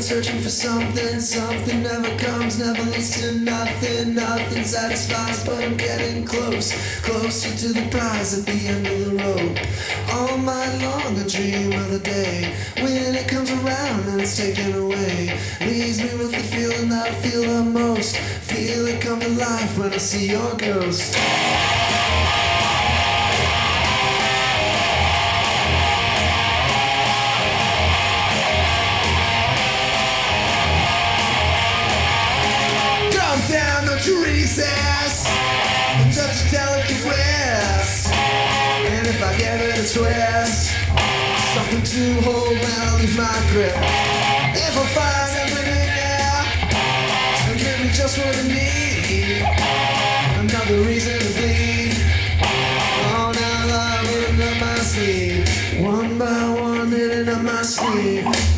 been searching for something, something never comes, never leads to nothing, nothing satisfies, but I'm getting close, closer to the prize at the end of the road. All night long I dream of the day when it comes around and it's taken away. Leaves me with the feeling that I feel the most, feel it come to life when I see your ghost. To hold I lose my grip. If I find everything and give me just what I need. Another reason to bleed. Oh, now love hidden up my sleeve. One by one, hidden up my sleeve.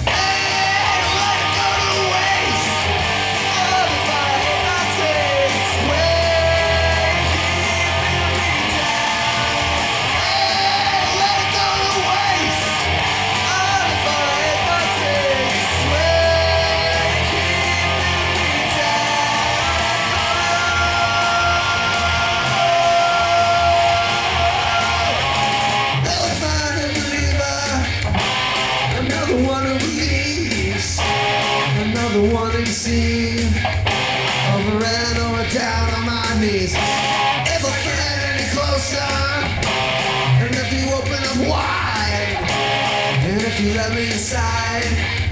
You let me inside,